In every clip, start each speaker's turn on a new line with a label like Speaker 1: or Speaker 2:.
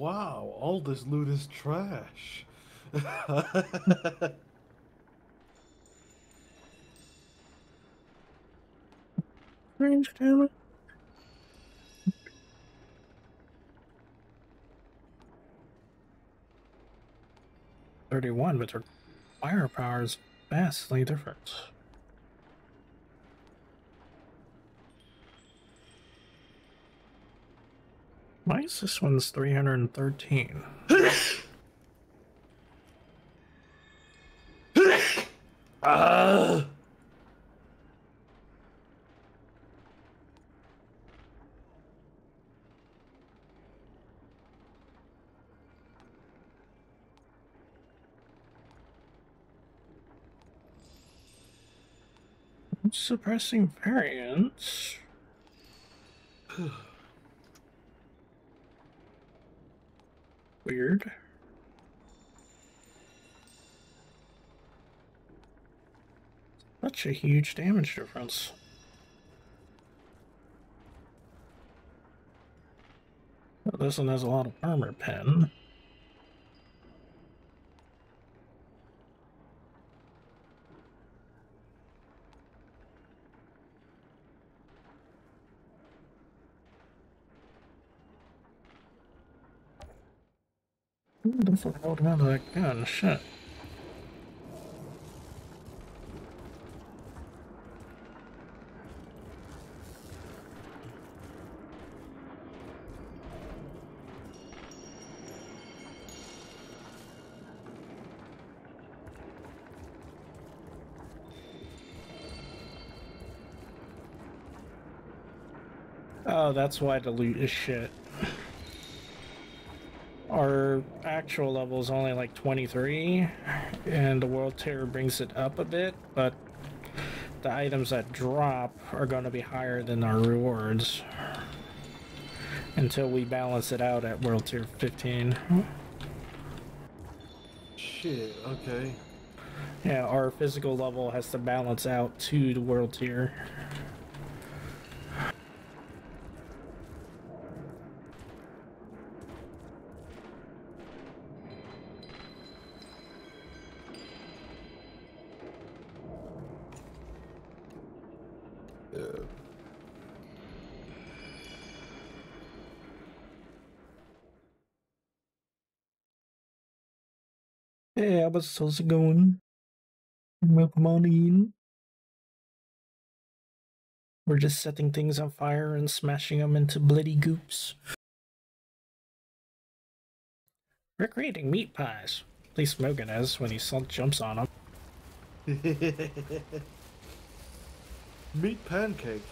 Speaker 1: Wow, all this loot is trash.
Speaker 2: Range damage. Thirty-one, but their firepower is vastly different. Why is this one's 313?
Speaker 1: Ah!
Speaker 2: Suppressing variants. Weird. Such a huge damage difference. This one has a lot of armor pen. That gun, shit. Oh, that's why the loot is shit. Actual level is only like 23, and the World Tier brings it up a bit, but the items that drop are going to be higher than our rewards until we balance it out at World Tier 15.
Speaker 1: Shit, okay.
Speaker 2: Yeah, our physical level has to balance out to the World Tier.
Speaker 1: Yeah.
Speaker 2: Abbas, how's it going? Welcome on in. We're just setting things on fire and smashing them into bloody goops. We're creating meat pies. At least Smokin is when he jumps on them.
Speaker 1: Meat pancake.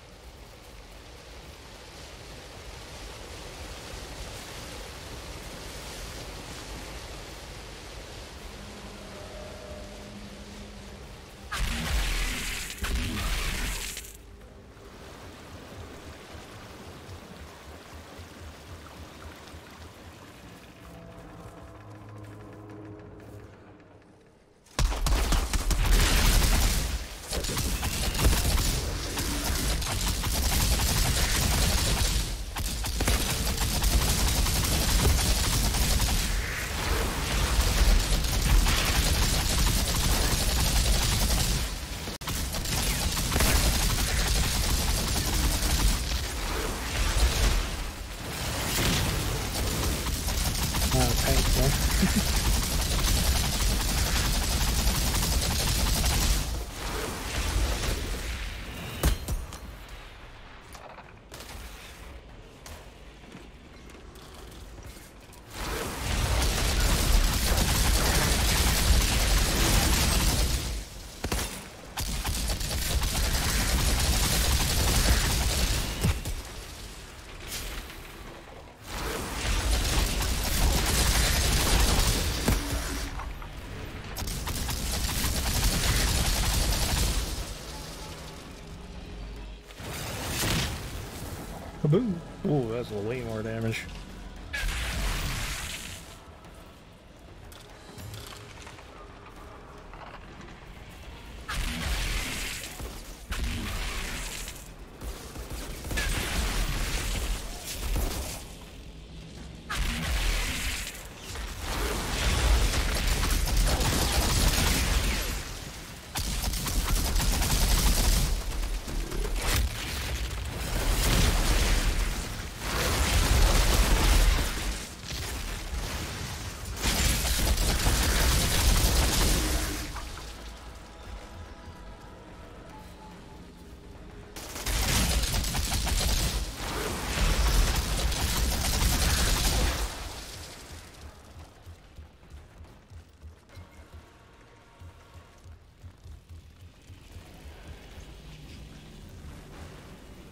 Speaker 2: Ooh, that's way more damage.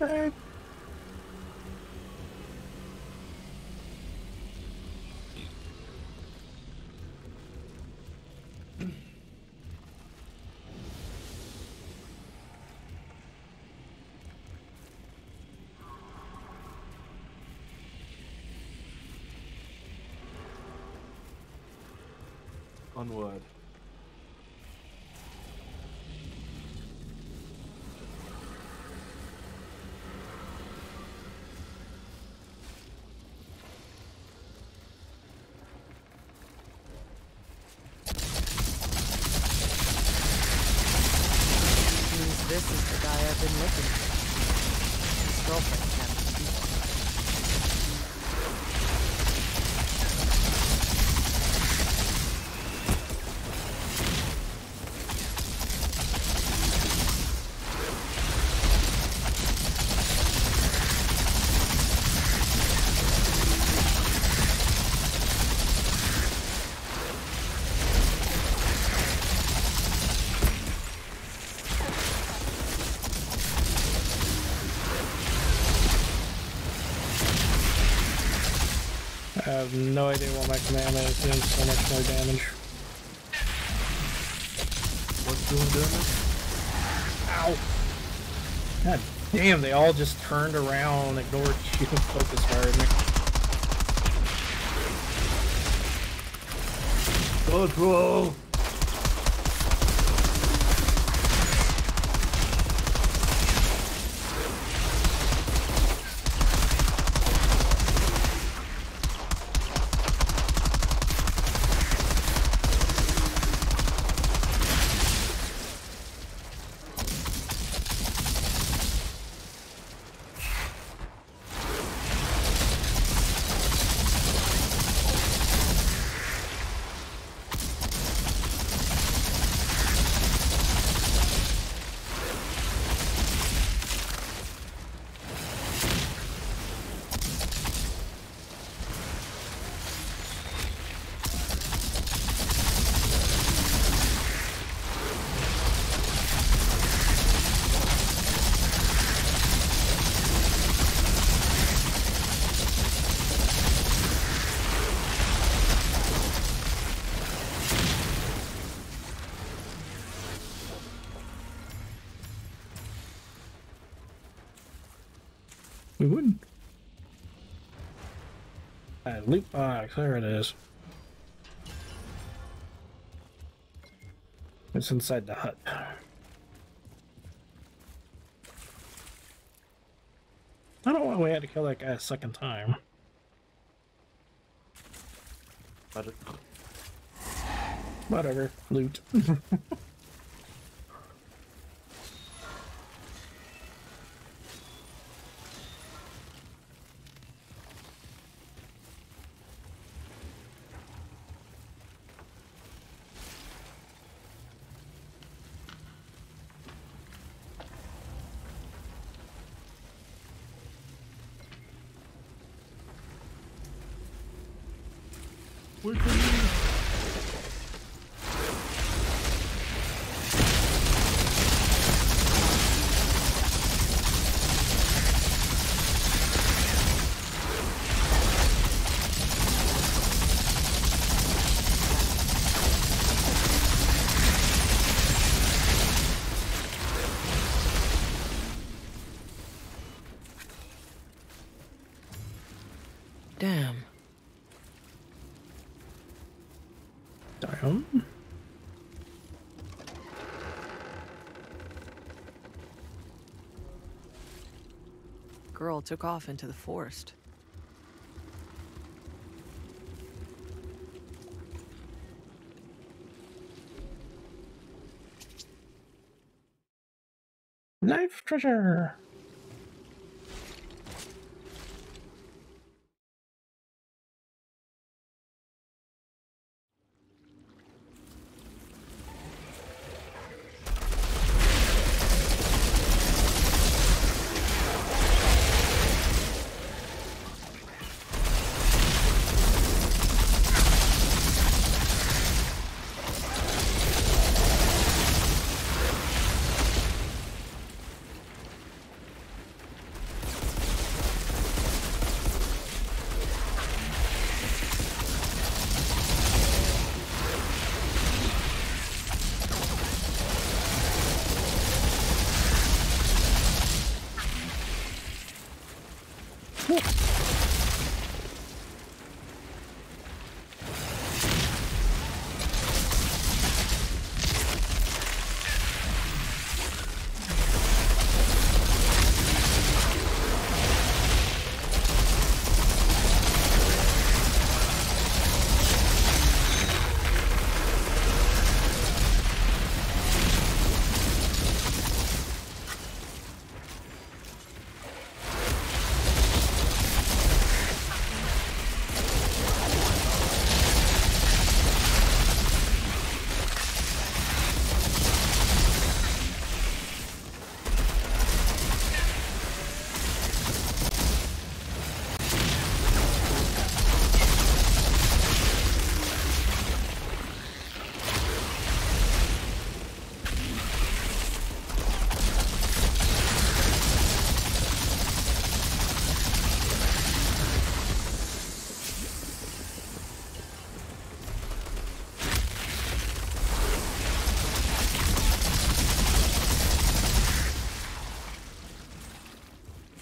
Speaker 2: Hey.
Speaker 1: Onward.
Speaker 3: Means this is the guy I've been looking for. His girlfriend can't speak.
Speaker 2: I have no idea what my command is doing so much more damage.
Speaker 1: What's doing damage?
Speaker 2: Ow! God damn, they all just turned around, ignored you, and focus fired me.
Speaker 1: Control!
Speaker 2: We Loot box, there it is. It's inside the hut. I don't know why we had to kill that guy a second time.
Speaker 1: Magic.
Speaker 2: Whatever. Loot.
Speaker 1: Wait
Speaker 3: took off into the forest.
Speaker 2: Knife treasure. Whoa,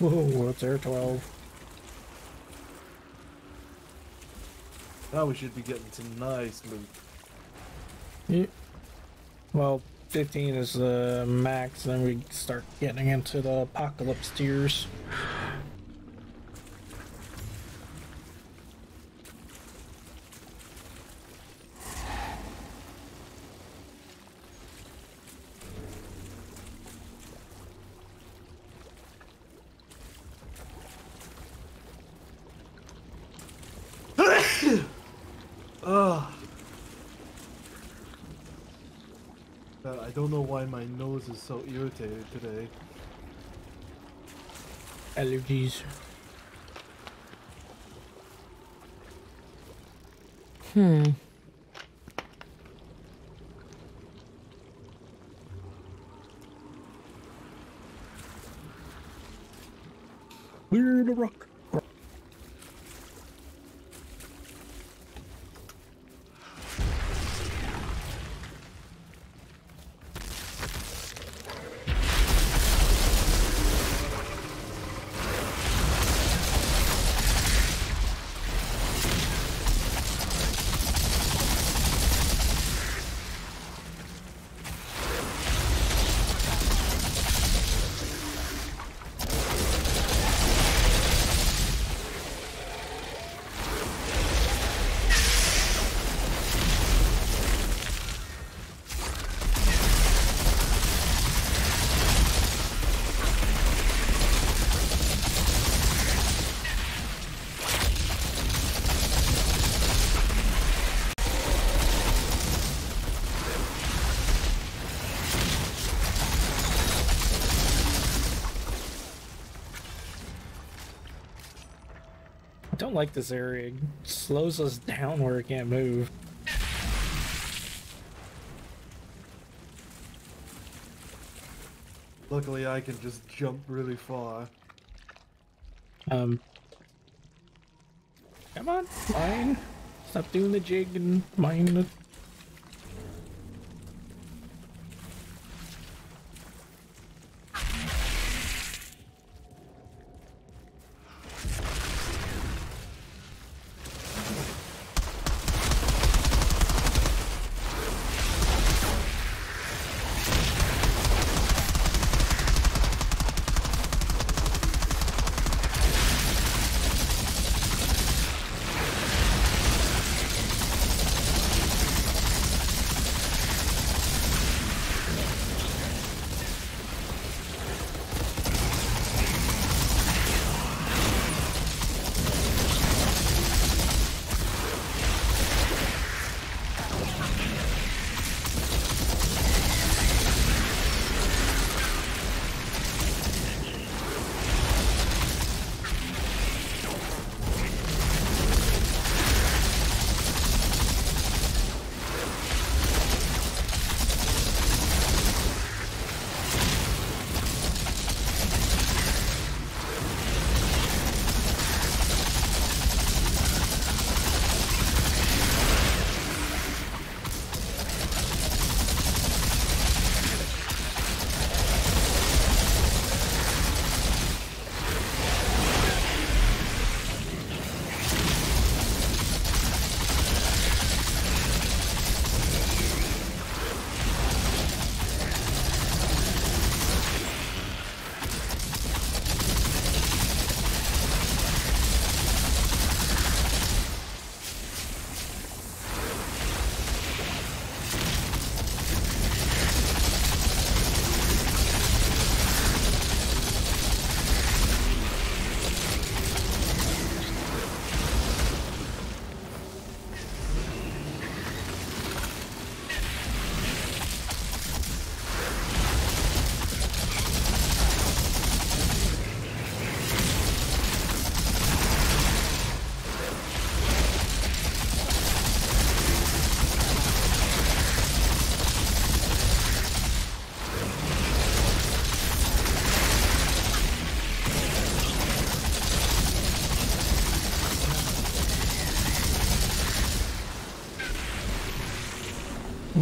Speaker 2: it's air 12.
Speaker 1: Now we should be getting some nice loot.
Speaker 2: Yeah. Well, 15 is the max, then we start getting into the apocalypse tiers.
Speaker 1: Ugh. Uh, I don't know why my nose is so irritated today.
Speaker 2: Allergies.
Speaker 3: Hmm.
Speaker 2: Clear the rock. Don't like this area. It slows us down where it can't move.
Speaker 1: Luckily, I can just jump really far.
Speaker 2: Um. Come on, mine. Stop doing the jig and mine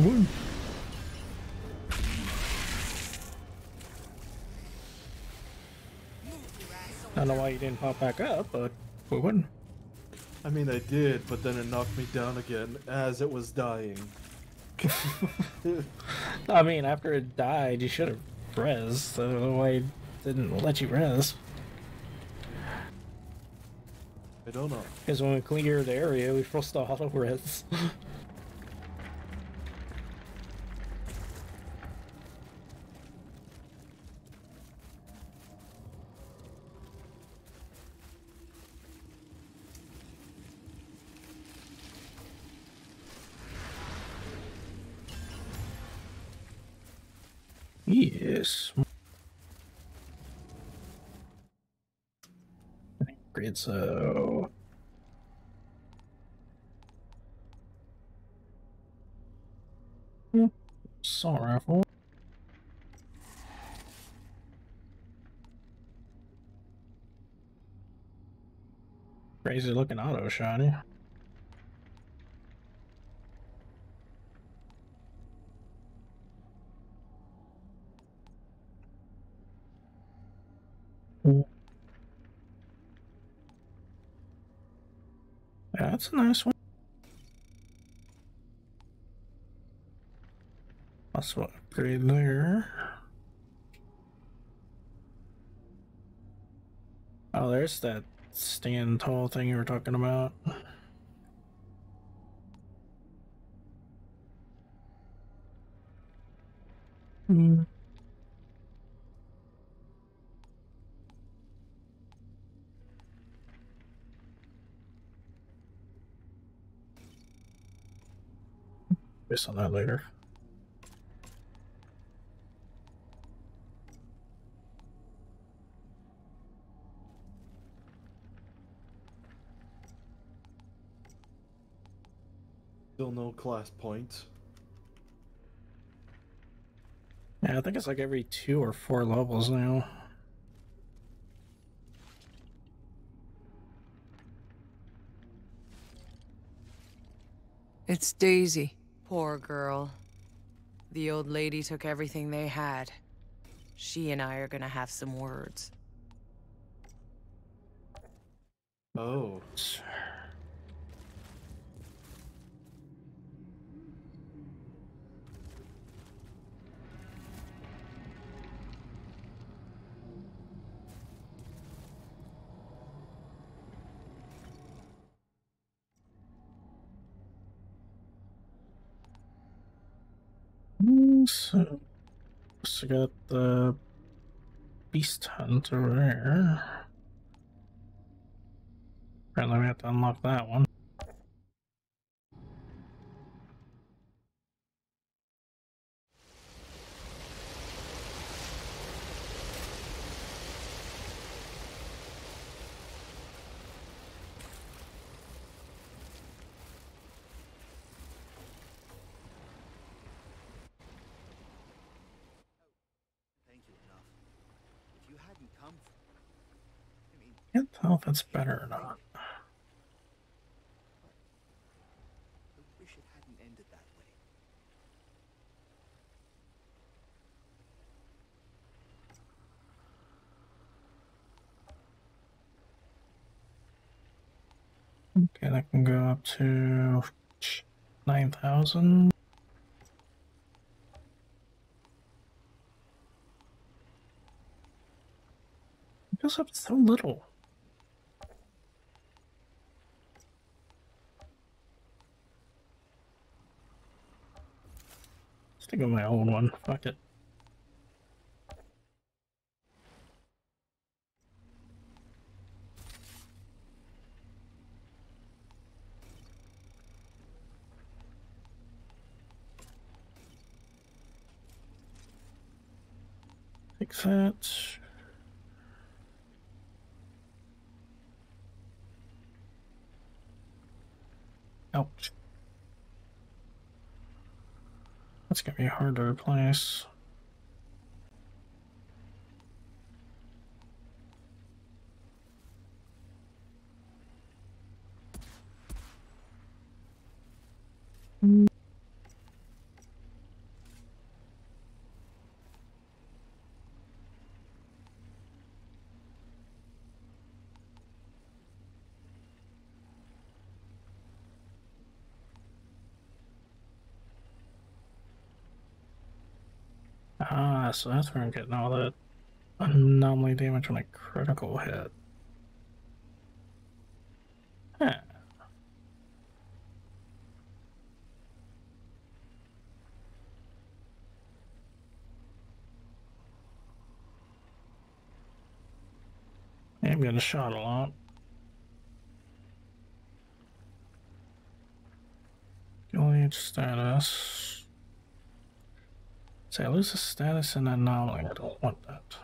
Speaker 2: the. Woo. I don't know why you didn't pop back up, but we wouldn't.
Speaker 1: I mean, I did, but then it knocked me down again as it was dying.
Speaker 2: I mean, after it died, you should have res. So I don't know why it didn't let you res.
Speaker 1: I don't know.
Speaker 2: Because when we cleared the area, we were supposed to auto res. yes. Great, so. Assault rifle. Crazy looking auto that's a nice one. Also upgrade there. Oh, there's that stand tall thing you were talking about. Hmm. Based on that later.
Speaker 1: Still no class points.
Speaker 2: Yeah, I think it's like every two or four levels now.
Speaker 3: It's Daisy. Poor girl. The old lady took everything they had. She and I are gonna have some words.
Speaker 1: Oh.
Speaker 2: So, so got the beast hunt over there. Apparently we have to unlock that one.
Speaker 4: Thank you enough. If you hadn't come, I mean,
Speaker 2: Can't tell if that's better or not. Okay, that can go up to 9,000. It goes up so little. With my old one. Fuck it. Take that. Ouch. That's gonna be hard to replace. So that's where I'm getting all that anomaly damage on a critical hit. Huh. I'm getting shot a lot. Gilliard status. Say, I lose a status and anomaly. I don't want that.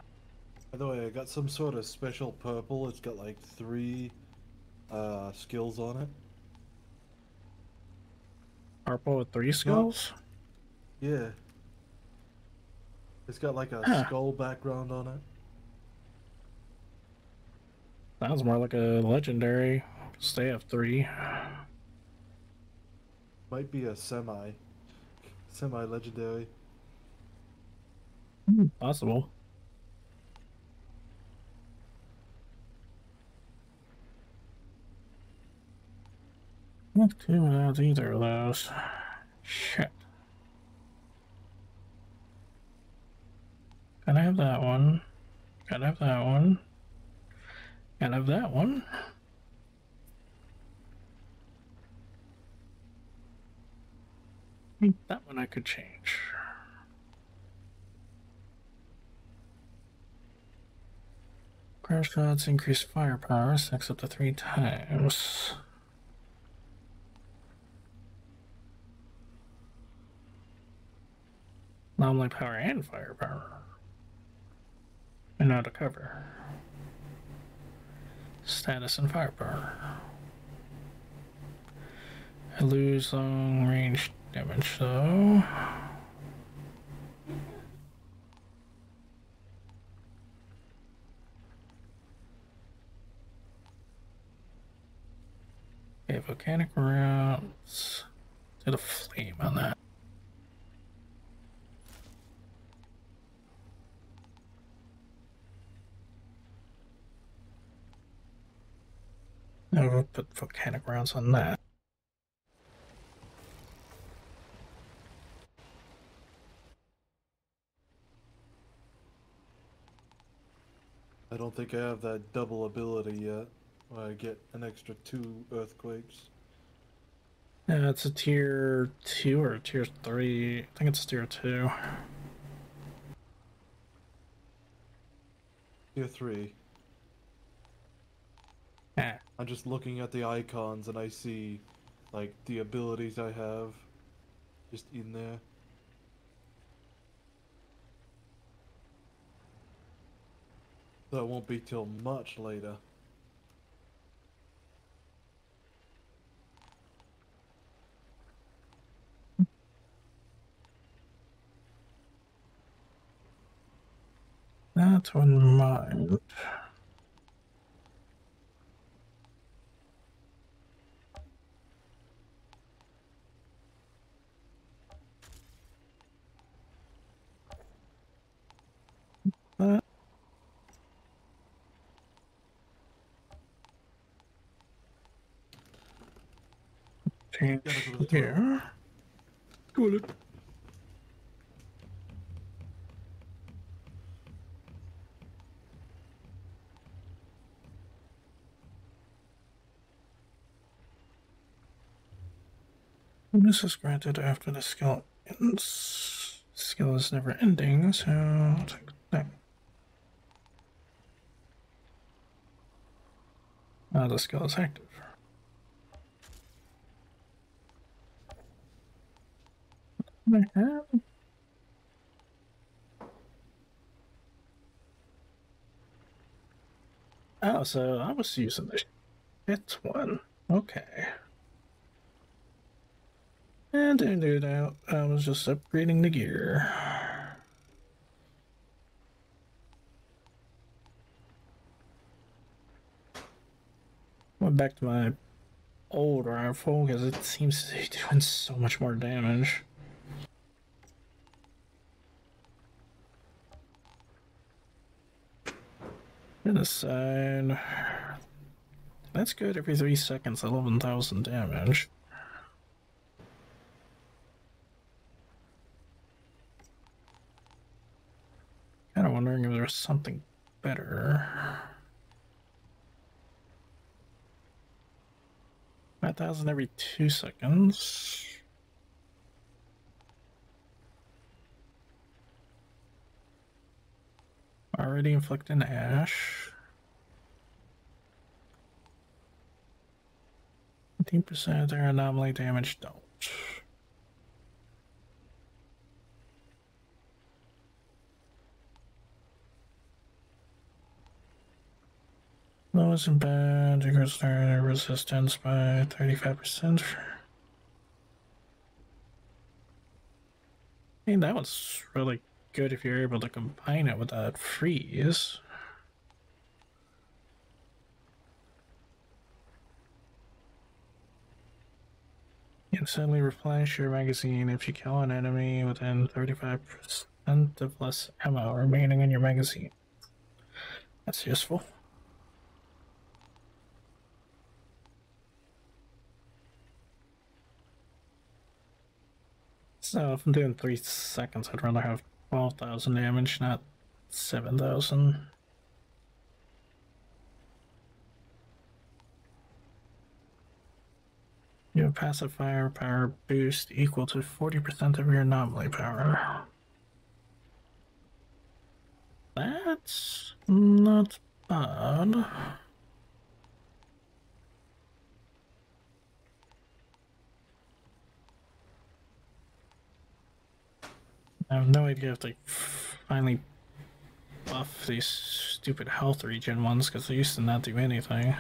Speaker 1: By the way, I got some sort of special purple. It's got like three uh, skills on it.
Speaker 2: Purple with three skills?
Speaker 1: Yeah. It's got like a
Speaker 2: Huh.
Speaker 1: skull background on it.
Speaker 2: Sounds more like a legendary. Stay have three.
Speaker 1: Might be a semi. Semi legendary.
Speaker 2: Possible. Not two without either of those. Shit. Gotta have that one. Gotta have that one. Gotta have that one. That one I could change. Crash shots increase firepower, stacks up to three times. Anomaly power and firepower. And now to cover. Status and firepower. I lose long range damage though. Volcanic rounds. Did a flame on that. Will put volcanic rounds on that.
Speaker 1: I don't think I have that double ability yet. Where I get an extra two earthquakes.
Speaker 2: Yeah, it's a tier two or a tier three. I think it's tier two.
Speaker 1: Tier three.
Speaker 2: Yeah.
Speaker 1: I'm just looking at the icons and I see like the abilities I have just in there. That won't be till much later.
Speaker 2: That one mind. That. Change
Speaker 1: Gotta go to
Speaker 2: This is granted after the skill ends. Skill is never ending, so I'll take that. Now the skill is active. Oh, so I was using the shit one. Okay. And didn't do that. I was just upgrading the gear. Went back to my old rifle because it seems to be doing so much more damage. To the side. That's good every three seconds, 11,000 damage. Wondering if there was something better. Five thousand every two seconds. Already inflicting ash. 15% of their anomaly damage don't. Lowest in bad, decreases their resistance by 35%. I mean, that was really good if you're able to combine it with that freeze. Instantly replenish your magazine if you kill an enemy within 35% of less ammo remaining in your magazine. That's useful. So if I'm doing three seconds, I'd rather have 12,000 damage, not 7,000. You have passive firepower boost equal to 40% of your anomaly power. That's not bad. I have no idea if they finally buff these stupid health regen ones because they used to not do anything.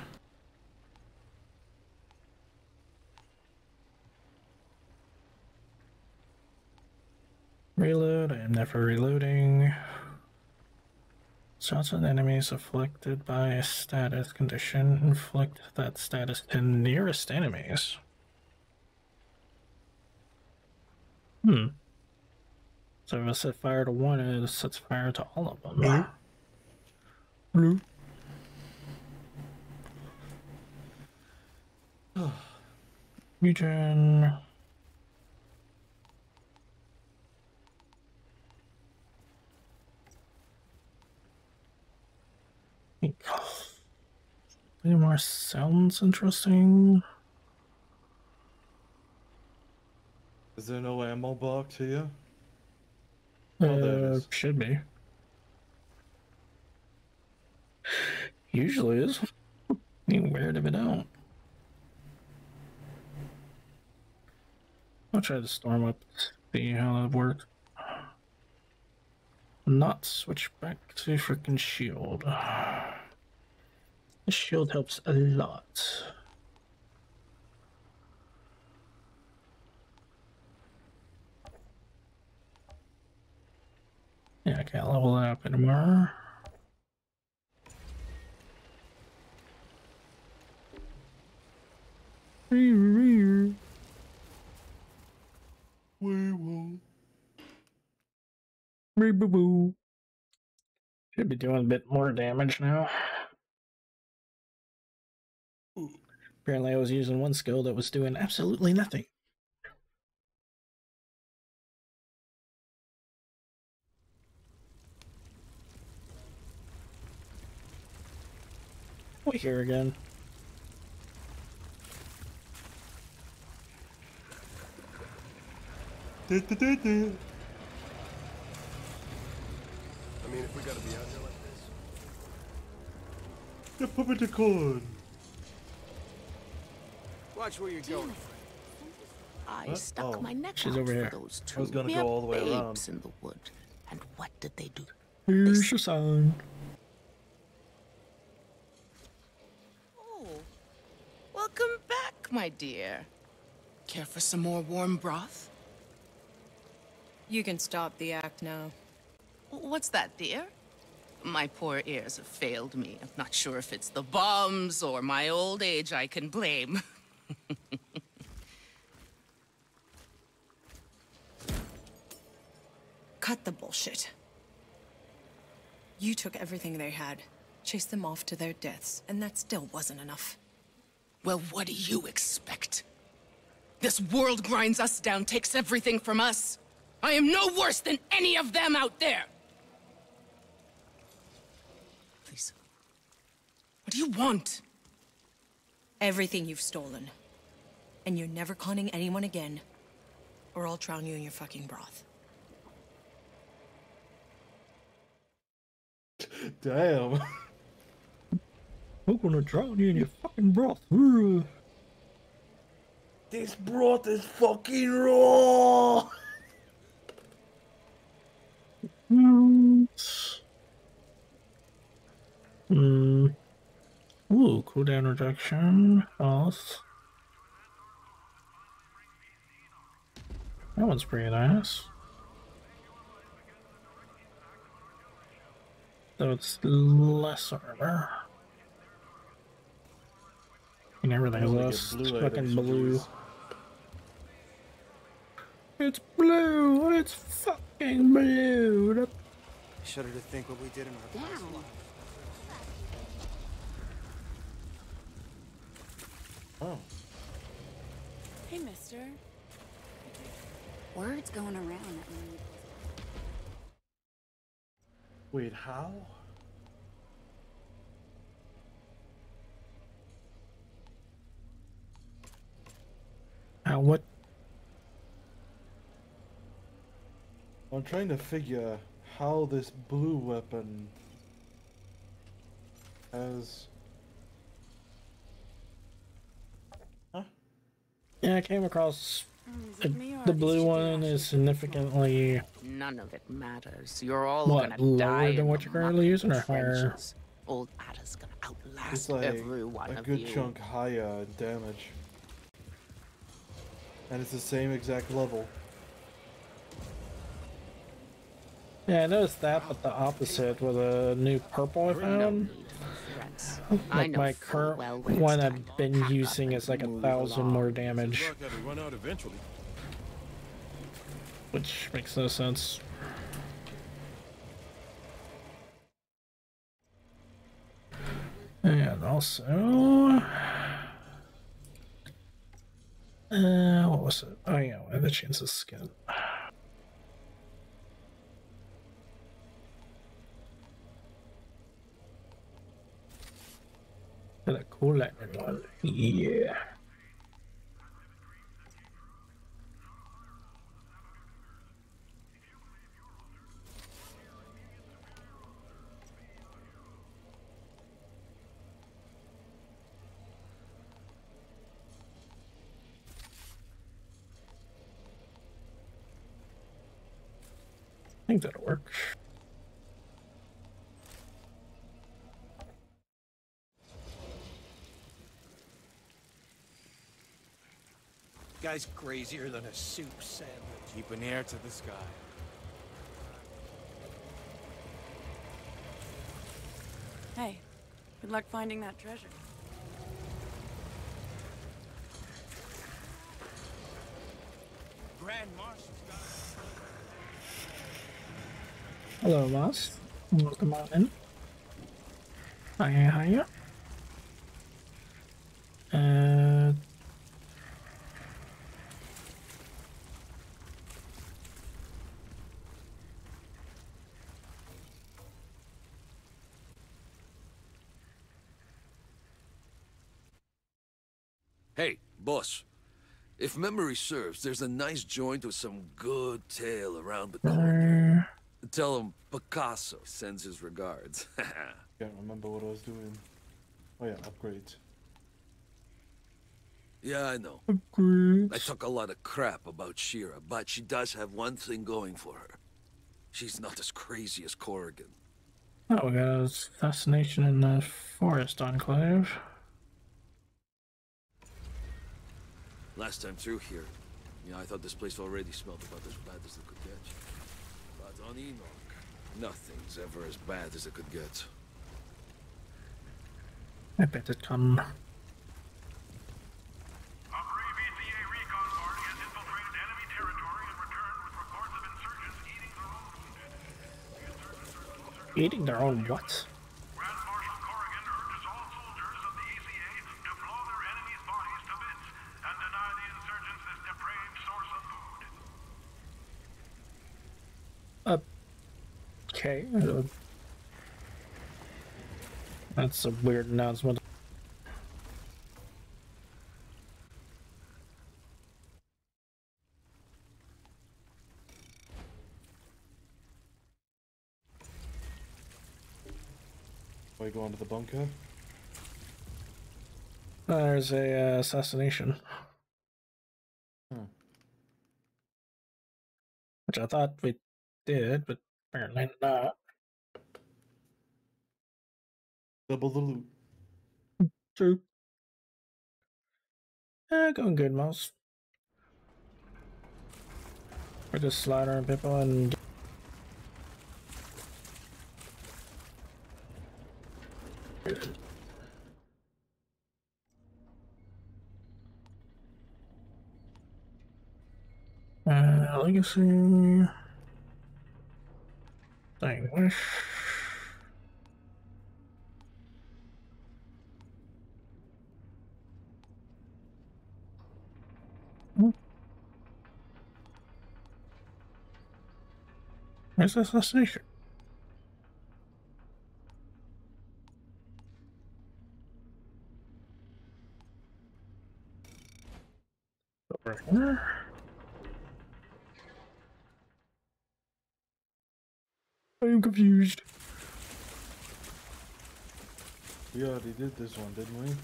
Speaker 2: Reload, I am never reloading. Shots on enemies afflicted by a status condition inflict that status to nearest enemies. Hmm. So if I set fire to one, it sets fire to all of them.
Speaker 1: Blue. Blue.
Speaker 2: Regen. Any more sounds interesting?
Speaker 1: Is there no ammo box here? There
Speaker 2: Uh, should be. Usually is. Be weird if it don't. I'll try to storm up, see how that works. Not switch back to freaking shield. The shield helps a lot. Yeah, I can't level that up anymore. Should be doing a bit more damage now. Apparently, I was using one skill that was doing absolutely nothing. We here again.
Speaker 1: Du- du- du- du.
Speaker 5: I mean, if we gotta be out there like this.
Speaker 1: The puppeticorn.
Speaker 5: Watch where you're going.
Speaker 6: I
Speaker 1: What?
Speaker 6: stuck
Speaker 1: Oh.
Speaker 6: my neck
Speaker 2: She's
Speaker 6: out
Speaker 2: over here.
Speaker 6: those two
Speaker 1: I was gonna go all the way
Speaker 6: babes
Speaker 1: around.
Speaker 6: in the wood. And what did they do?
Speaker 2: Here's your sign.
Speaker 6: Oh, welcome back, my dear. Care for some more warm broth?
Speaker 3: You can stop the act now.
Speaker 6: What's that, dear? My poor ears have failed me. I'm not sure if it's the bombs or my old age I can blame.
Speaker 3: Cut the bullshit. You took everything they had, chased them off to their deaths, and that still wasn't enough.
Speaker 6: Well, what do you expect? This world grinds us down, takes everything from us. I am no worse than any of them out there. Lisa? What do you want?
Speaker 3: Everything you've stolen. And you're never conning anyone again. Or I'll drown you in your fucking broth.
Speaker 1: Damn.
Speaker 2: I'm gonna drown you in your fucking broth.
Speaker 1: This broth is fucking raw.
Speaker 2: Hmm. Ooh, cooldown reduction, health. That one's pretty nice. So it's less armor. And everything is
Speaker 1: only get blue
Speaker 2: fucking blue. It's blue! It's fucking blue! That-
Speaker 4: Shudder to think what we did in our past life.
Speaker 1: Oh.
Speaker 7: Hey, mister. Word's going around that Marie
Speaker 1: Wait, how?
Speaker 2: What?
Speaker 1: I'm trying to figure how this blue weapon has. Huh?
Speaker 2: Yeah, I came across
Speaker 7: Oh,
Speaker 2: the,
Speaker 7: it me or
Speaker 2: the blue one is
Speaker 7: from the
Speaker 2: significantly
Speaker 6: None of it matters. You're all
Speaker 2: What,
Speaker 6: gonna
Speaker 2: lower
Speaker 6: die
Speaker 2: than
Speaker 6: in
Speaker 2: what
Speaker 6: the
Speaker 2: you're currently using, or higher?
Speaker 6: trenches. Old Ada's gonna
Speaker 1: It's like
Speaker 6: every one
Speaker 1: a
Speaker 6: of
Speaker 1: good
Speaker 6: you.
Speaker 1: chunk higher in damage. And it's the same exact level.
Speaker 2: Yeah, I noticed that, but the opposite with a new purple I found.
Speaker 6: need for threats. I
Speaker 2: Like my current
Speaker 6: well when it's
Speaker 2: one I've been using is like a thousand more damage,
Speaker 5: Luck had to run out eventually.
Speaker 2: which makes no sense. And also, uh, what was it? Oh yeah, I have the chance of skin. And a cool lightning one. Yeah. Think that'll work.
Speaker 8: Guy's crazier than a soup sandwich.
Speaker 5: Keep an ear to the sky.
Speaker 7: Hey, good luck finding that treasure.
Speaker 8: Grand Marshal.
Speaker 2: Hello, Moss. Welcome on in. Hiya, hiya. Uh,
Speaker 9: Hey, boss. If memory serves, there's a nice joint with some good tail around the corner. Tell him Picasso sends his regards.
Speaker 1: Can't remember what I was doing. Oh yeah, upgrades.
Speaker 9: yeah, I know.
Speaker 2: upgrades.
Speaker 9: I talk a lot of crap about Shira, but she does have one thing going for her. She's not as crazy as Corrigan.
Speaker 2: Oh, we got a assassination in the forest enclave.
Speaker 9: Last time through here, yeah, I thought this place already smelled about as bad as it could get. But on Enoch, nothing's ever as bad as it could get.
Speaker 2: I better come.
Speaker 10: Eating their own recon party has infiltrated enemy territory and returned with reports of insurgents eating their own wounded. The insurgents are closer to
Speaker 2: Eating their own what?
Speaker 10: Grand Marshal Corrigan urges all soldiers of the ECA to blow their enemies' bodies to bits and deny the insurgents this depraved source of food.
Speaker 2: Okay. uh, That's a weird announcement.
Speaker 1: We go into the bunker.
Speaker 2: There's a uh, assassination.
Speaker 1: Hmm.
Speaker 2: Which I thought we did, but apparently not.
Speaker 1: Double the loot.
Speaker 2: True. Eh, going good, mouse. We're just slaughtering people and. Uh, legacy. Distinguish. Where's the assassination? Over here. I am confused.
Speaker 1: We already did this one, didn't we?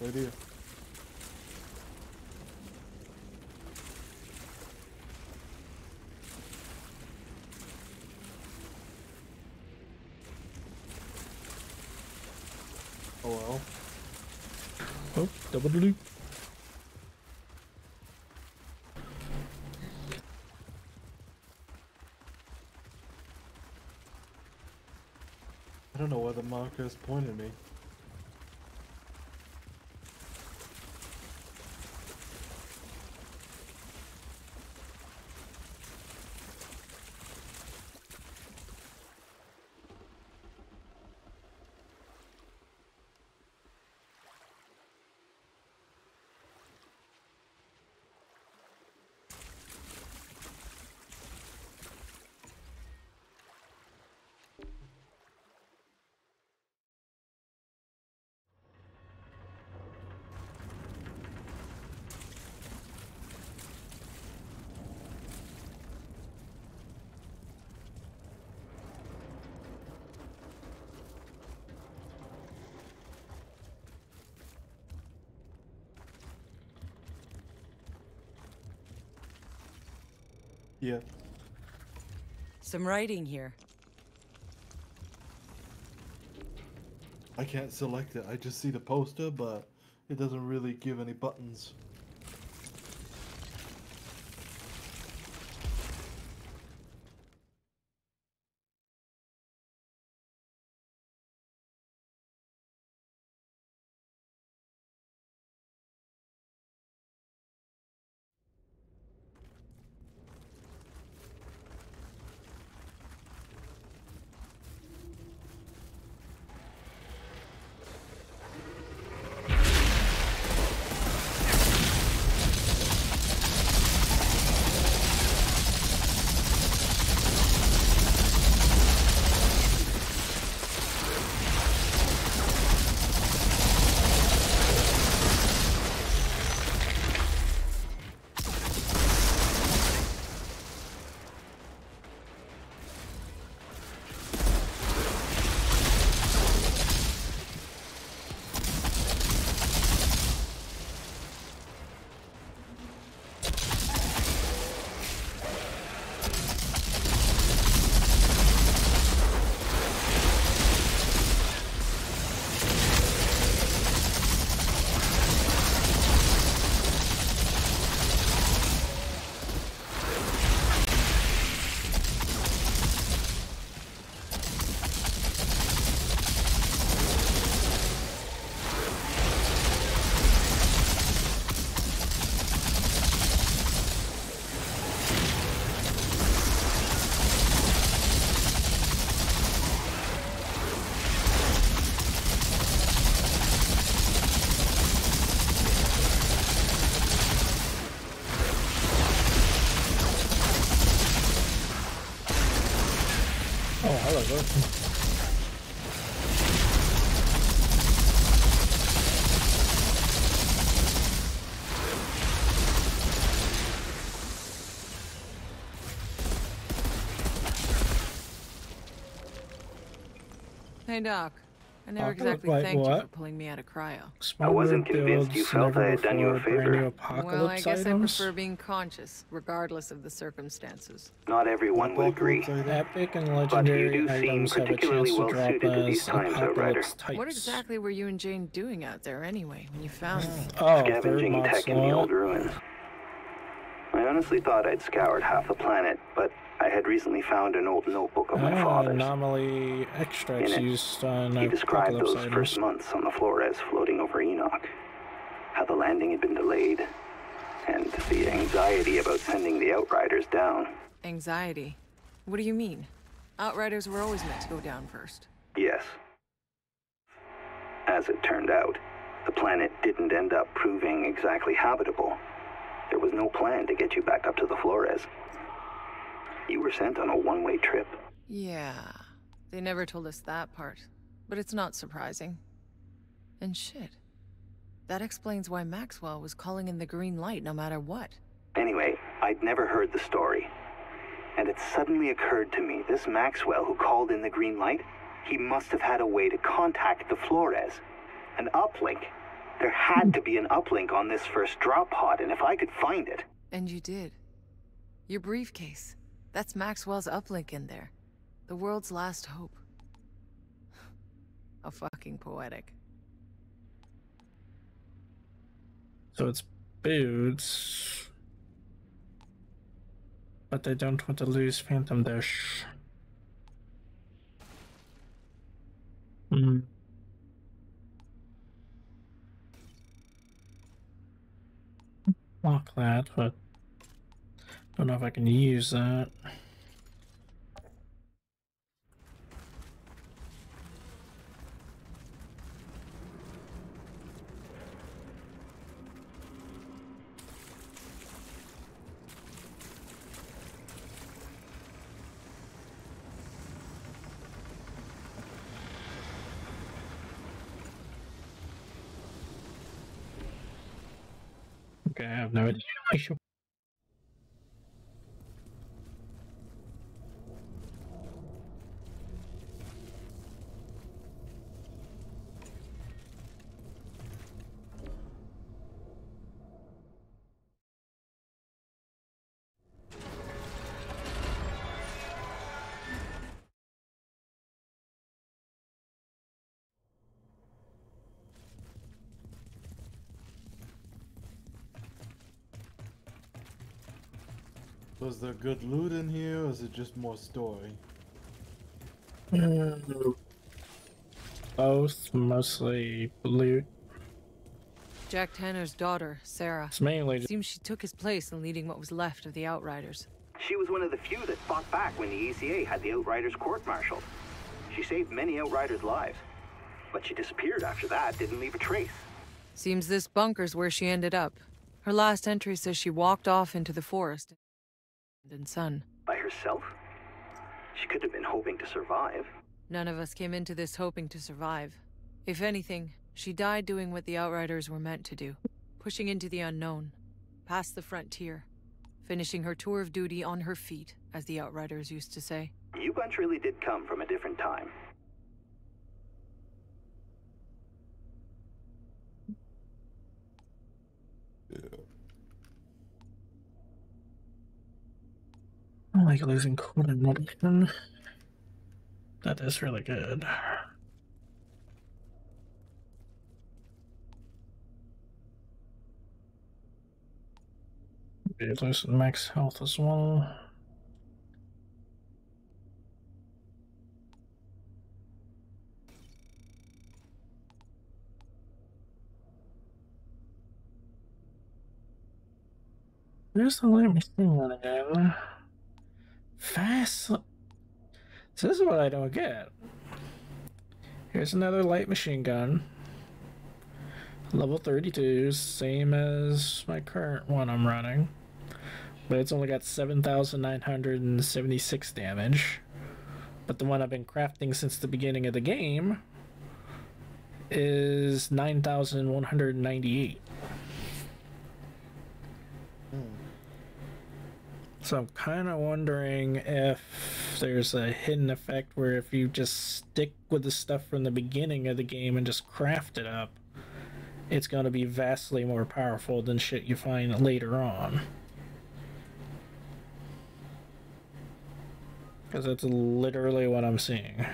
Speaker 1: Right here. Oh well. I don't know where the marker's pointing me. Yeah.
Speaker 3: Some writing here.
Speaker 1: I can't select it. I just see the poster, but it doesn't really give any buttons.
Speaker 2: It.
Speaker 3: Hey, Doc. I never
Speaker 2: Doc,
Speaker 3: exactly
Speaker 2: like
Speaker 3: thanked you
Speaker 2: what?
Speaker 3: for pulling me out of cryo.
Speaker 2: I
Speaker 11: wasn't
Speaker 2: group
Speaker 11: convinced you
Speaker 2: builds
Speaker 11: felt I had done you a
Speaker 2: before brand new
Speaker 11: favor.
Speaker 3: Well, I guess I prefer being conscious, regardless of the circumstances.
Speaker 11: Not everyone will agree.
Speaker 1: Apocalypse item?
Speaker 2: Epic and
Speaker 11: But you
Speaker 2: legendary
Speaker 11: do seem
Speaker 2: items have a
Speaker 11: particularly
Speaker 2: chance to
Speaker 11: well
Speaker 2: drop
Speaker 11: suited to these
Speaker 2: as
Speaker 11: times, Outrider.
Speaker 2: apocalypse types.
Speaker 3: What exactly were you and Jane doing out there anyway when you found hmm. me?
Speaker 2: Oh,
Speaker 11: Scavenging
Speaker 2: mod
Speaker 11: tech in the old ruins. I honestly thought I'd scoured half the planet, but I had recently found an old notebook of my
Speaker 2: Ah,
Speaker 11: father's.
Speaker 2: anomaly extracts
Speaker 11: In it,
Speaker 2: used on
Speaker 11: He described those
Speaker 2: items.
Speaker 11: first months on the Flores floating over Enoch. How the landing had been delayed. And the anxiety about sending the Outriders down.
Speaker 3: Anxiety. What do you mean? Outriders were always meant to go down first.
Speaker 11: Yes. As it turned out, the planet didn't end up proving exactly habitable. There was no plan to get you back up to the Flores. You were sent on a one-way trip.
Speaker 3: Yeah. They never told us that part. But it's not surprising. And shit. That explains why Maxwell was calling in the green light no matter what.
Speaker 11: Anyway, I'd never heard the story. And it suddenly occurred to me this Maxwell who called in the green light, he must have had a way to contact the Flores. An uplink. There had to be an uplink on this first drop pod, and if I could find it.
Speaker 3: And you did. Your briefcase. That's Maxwell's uplink in there. The world's last hope. How fucking poetic.
Speaker 2: So it's boots. But they don't want to lose Phantom Dash. Hmm. Lock that, but don't know if I can use that. Okay, I have no idea.
Speaker 1: Was there good loot in here, or is it just more story?
Speaker 2: Mm, both, mostly loot.
Speaker 3: Jack Tanner's daughter, Sarah.
Speaker 2: It's mainly just
Speaker 3: Seems she took his place in leading what was left of the Outriders.
Speaker 11: She was one of the few that fought back when the ECA had the Outriders court-martialed. She saved many Outriders' lives. But she disappeared after that, didn't leave a trace.
Speaker 3: Seems this bunker's where she ended up. Her last entry says she walked off into the forest. And son.
Speaker 11: By herself? She could have been hoping to survive.
Speaker 3: None of us came into this hoping to survive. If anything, she died doing what the Outriders were meant to do pushing into the unknown, past the frontier, finishing her tour of duty on her feet, as the Outriders used to say.
Speaker 11: You bunch really did come from a different time.
Speaker 2: I like losing coordination. That is really good. Be losing max health as well. There's the light machine gun again. Fast. So this is what I don't get. Here's another light machine gun. Level 32, same as my current one I'm running. But it's only got 7,976 damage. But the one I've been crafting since the beginning of the game is 9,198. So I'm kind of wondering if there's a hidden effect where if you just stick with the stuff from the beginning of the game and just craft it up, it's going to be vastly more powerful than shit you find later on. Because that's literally what I'm seeing.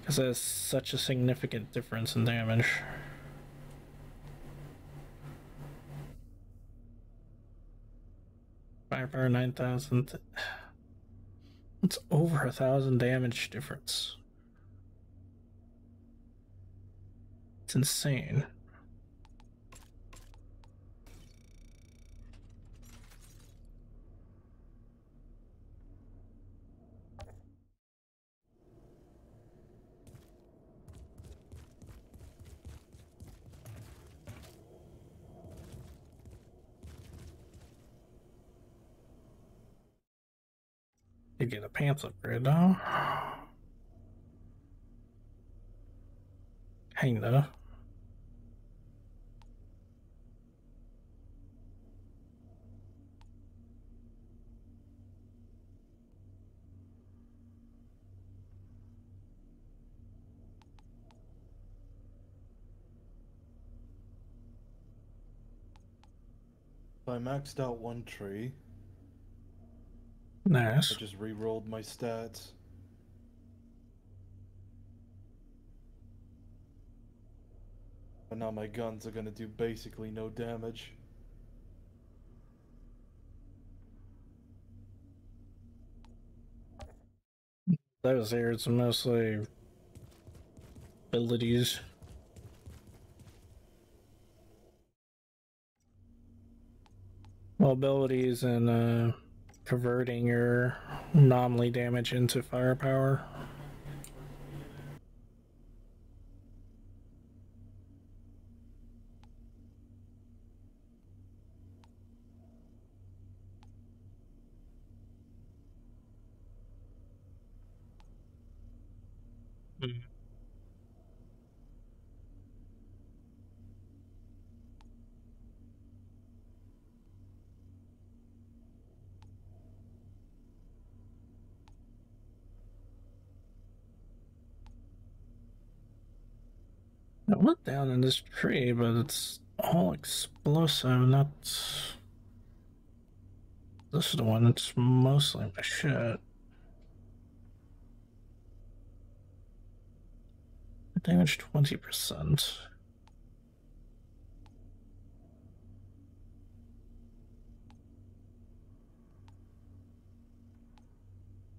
Speaker 2: Because that's such a significant difference in damage. Firepower 9000. It's over a thousand damage difference. It's insane. Pants upgrade though. Kinda.
Speaker 1: I maxed out one tree.
Speaker 2: Nice.
Speaker 1: I just re-rolled my stats. But now my guns are gonna do basically no damage.
Speaker 2: Those here, it's mostly abilities. Well, abilities and uh, converting your anomaly damage into firepower. I looked down in this tree, but it's all explosive, not. This is the one that's mostly my shit. Damage 20%.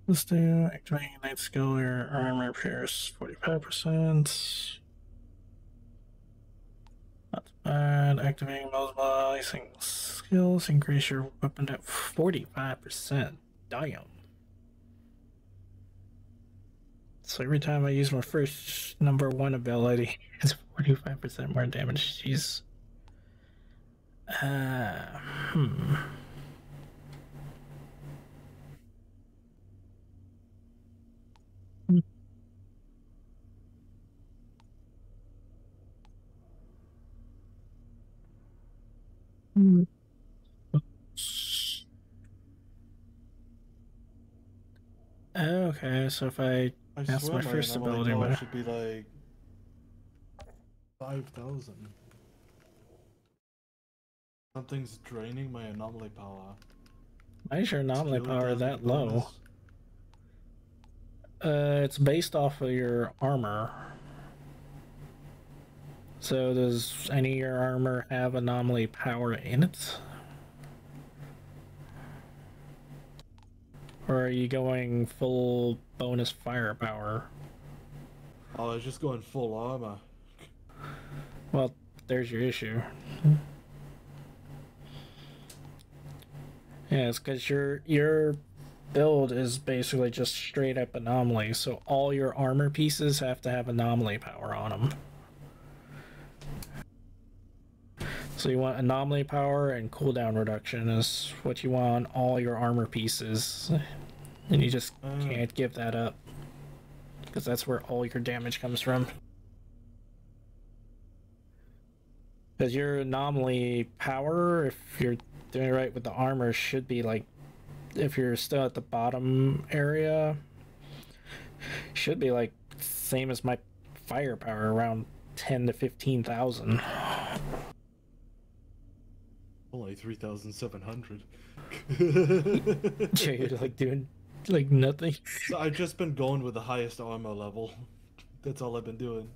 Speaker 2: Let's do activating night skill your armor repairs 45%. Bad. Activating releasing skills increase your weapon at 45%. Damn. So every time I use my first number one ability, it's 45% more damage. Jeez. Uh, hmm. Hmm. Okay, so if I,
Speaker 1: I
Speaker 2: that's my first
Speaker 1: anomaly
Speaker 2: ability,
Speaker 1: power
Speaker 2: but
Speaker 1: should be like five thousand. Something's draining my anomaly power.
Speaker 2: why is your anomaly
Speaker 1: Skill
Speaker 2: power
Speaker 1: damage
Speaker 2: that low?
Speaker 1: bonus.
Speaker 2: Uh, it's based off of your armor. So does any of your armor have anomaly power in it? Or are you going full bonus firepower?
Speaker 1: Oh, I was just going full armor.
Speaker 2: Well, there's your issue. Yeah, it's because your your build is basically just straight up anomaly, so all your armor pieces have to have anomaly power on them. So you want anomaly power and cooldown reduction is what you want on all your armor pieces. And you just
Speaker 1: Uh.
Speaker 2: can't give that up. Because that's where all your damage comes from. Because your anomaly power, if you're doing it right with the armor, should be like, if you're still at the bottom area, should be like same as my firepower, around ten to fifteen thousand.
Speaker 1: Only 3,700.
Speaker 2: So you're like doing like nothing.
Speaker 1: So I've just been going with the highest armor level. That's all I've been doing.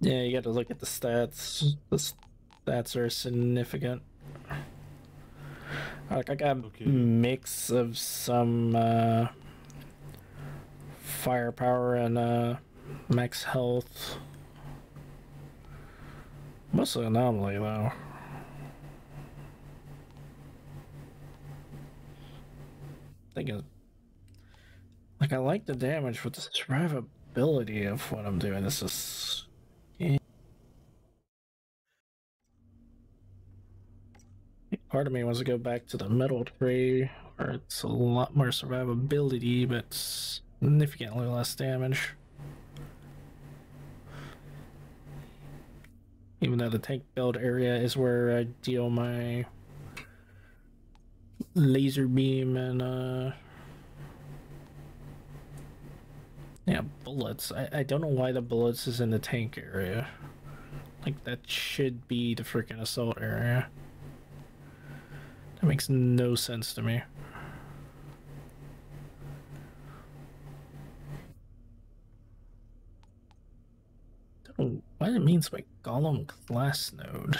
Speaker 2: Yeah, you got to look at the stats. The stats are significant. Like I got a mix of some uh, firepower and uh, max health. Mostly anomaly though. Think uh, it, like I like the damage, but the survivability of what I'm doing. This is. Part of me wants to go back to the metal tree, where it's a lot more survivability, but significantly less damage. Even though the tank build area is where I deal my laser beam and uh yeah bullets. I, I don't know why the bullets is in the tank area. Like that should be the freaking assault area. That makes no sense to me. What it means by golem class node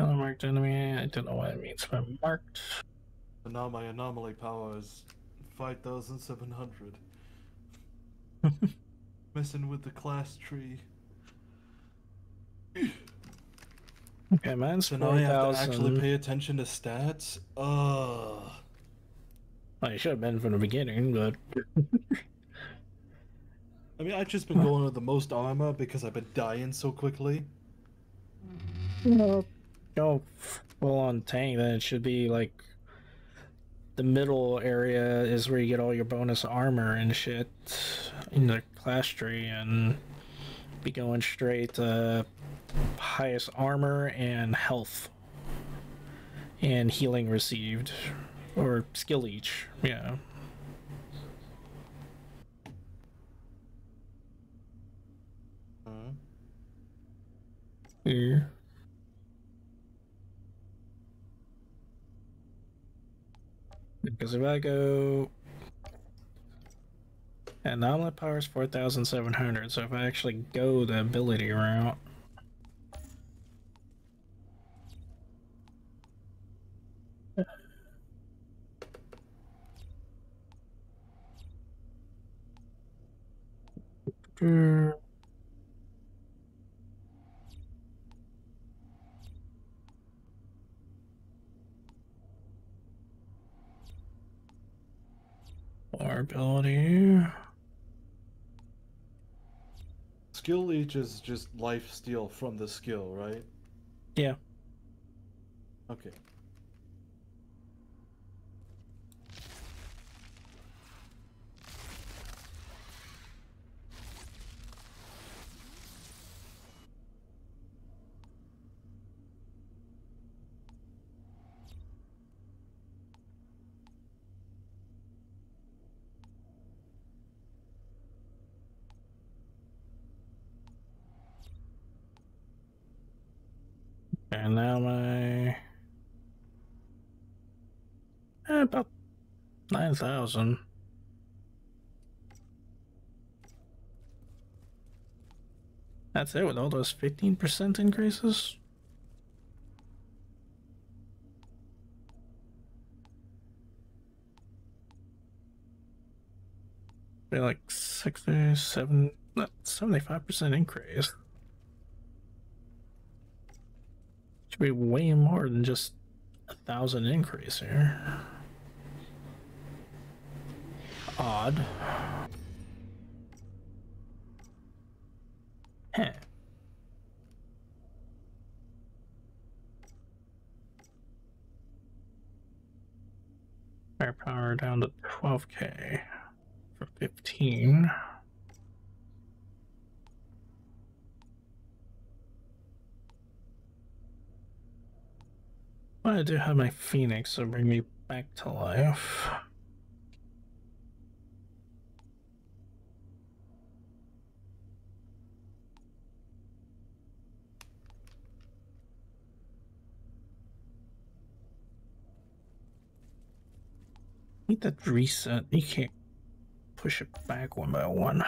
Speaker 2: Color marked enemy. I don't know what it means by marked.
Speaker 1: And now my anomaly power is 5,700. Messing with the class tree.
Speaker 2: Okay, mine's
Speaker 1: So now I have to actually pay attention to stats? Ugh.
Speaker 2: Well, you should have been from the beginning, but
Speaker 1: I mean, I've just been going with the most armor because I've been dying so quickly.
Speaker 2: Go full on tank. Then it should be like the middle area is where you get all your bonus armor and shit in the class tree, and be going straight to highest armor and health and healing received or skill each. Yeah.
Speaker 1: Mm-hmm.
Speaker 2: Yeah. Because if I go anomaly power is four thousand seven hundred, so if I actually go the ability route, hmm. Ability.
Speaker 1: skill leech is just life steal from the skill, right?
Speaker 2: Yeah.
Speaker 1: Okay.
Speaker 2: 9,000. That's it with all those 15% increases? They're like 67, 75% increase. Should be way more than just a thousand increase here odd. Huh. Firepower down to 12k for 15. Well, I do have my phoenix, so bring me back to life. Need that reset. You can't push it back one by one.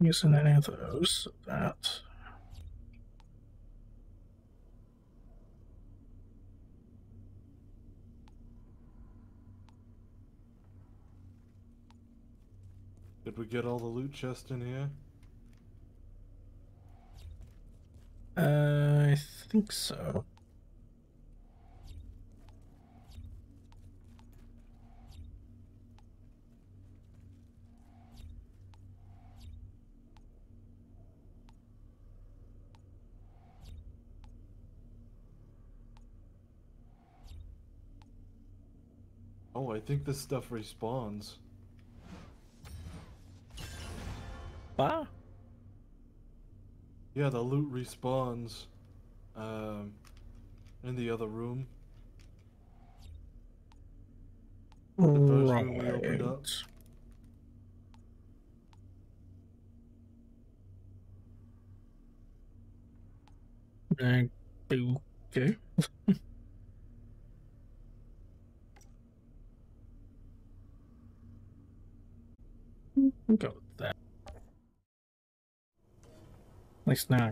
Speaker 2: Using any of those, that.
Speaker 1: Did we get all the loot chest in here?
Speaker 2: Uh, I think so.
Speaker 1: Oh, I think this stuff respawns.
Speaker 2: Bah.
Speaker 1: Yeah, the loot respawns um, in the other room. The first room we opened up.
Speaker 2: Okay. Go with that. At least now